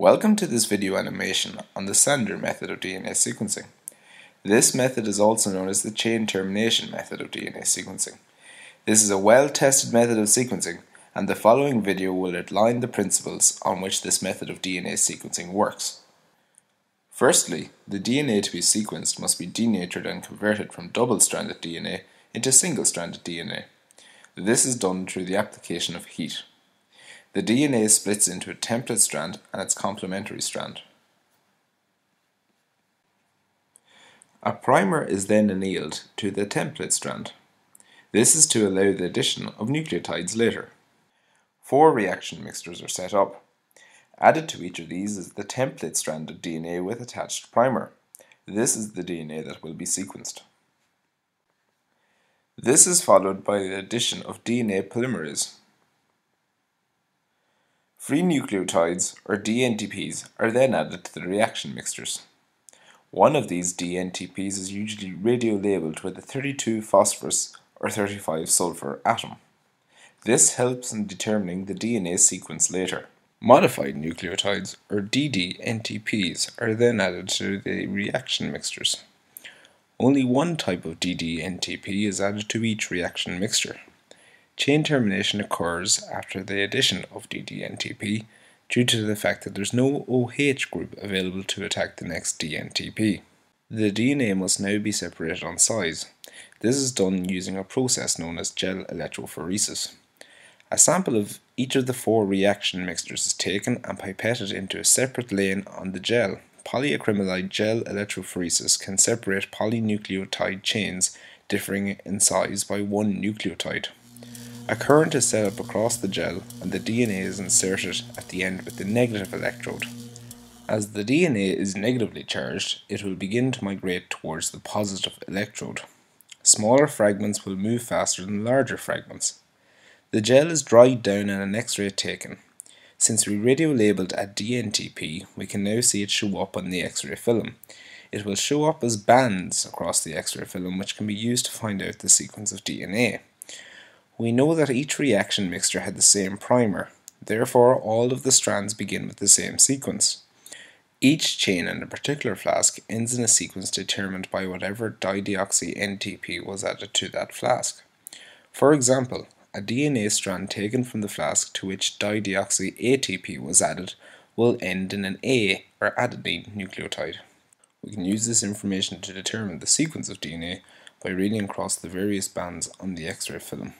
Welcome to this video animation on the Sanger method of DNA sequencing. This method is also known as the chain termination method of DNA sequencing. This is a well-tested method of sequencing and the following video will outline the principles on which this method of DNA sequencing works. Firstly, the DNA to be sequenced must be denatured and converted from double-stranded DNA into single-stranded DNA. This is done through the application of heat. The DNA splits into a template strand and its complementary strand. A primer is then annealed to the template strand. This is to allow the addition of nucleotides later. Four reaction mixtures are set up. Added to each of these is the template strand of DNA with attached primer. This is the DNA that will be sequenced. This is followed by the addition of DNA polymerase. Free nucleotides, or DNTPs, are then added to the reaction mixtures. One of these DNTPs is usually radiolabeled with a 32 phosphorus or 35 sulfur atom. This helps in determining the DNA sequence later. Modified nucleotides, or DDNTPs, are then added to the reaction mixtures. Only one type of DDNTP is added to each reaction mixture. Chain termination occurs after the addition of DDNTP due to the fact that there's no OH group available to attack the next DNTP. The DNA must now be separated on size. This is done using a process known as gel electrophoresis. A sample of each of the four reaction mixtures is taken and pipetted into a separate lane on the gel. Polyacrylamide gel electrophoresis can separate polynucleotide chains differing in size by one nucleotide. A current is set up across the gel and the DNA is inserted at the end with the negative electrode. As the DNA is negatively charged, it will begin to migrate towards the positive electrode. Smaller fragments will move faster than larger fragments. The gel is dried down and an X-ray taken. Since we radio-labeled a DNTP, we can now see it show up on the X-ray film. It will show up as bands across the X-ray film which can be used to find out the sequence of DNA. We know that each reaction mixture had the same primer, therefore all of the strands begin with the same sequence. Each chain in a particular flask ends in a sequence determined by whatever dideoxy NTP was added to that flask. For example, a DNA strand taken from the flask to which dideoxy ATP was added will end in an A or adenine nucleotide. We can use this information to determine the sequence of DNA by reading across the various bands on the X-ray film.